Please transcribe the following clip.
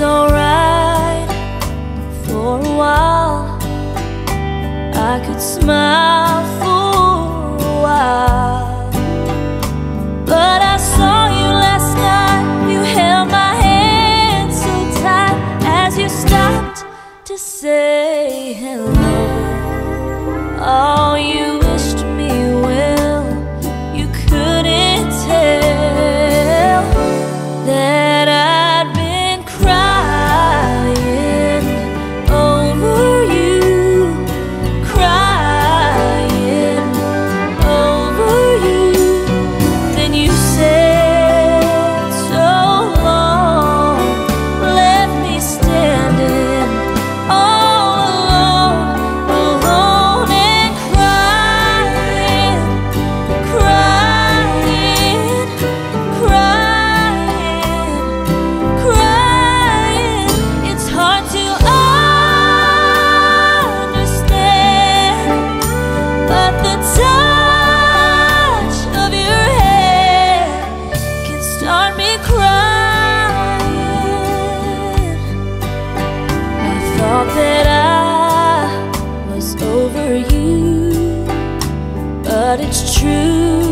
alright for a while. I could smile for a while. But I saw you last night, you held my hand so tight as you stopped to say hello. Oh. but it's true.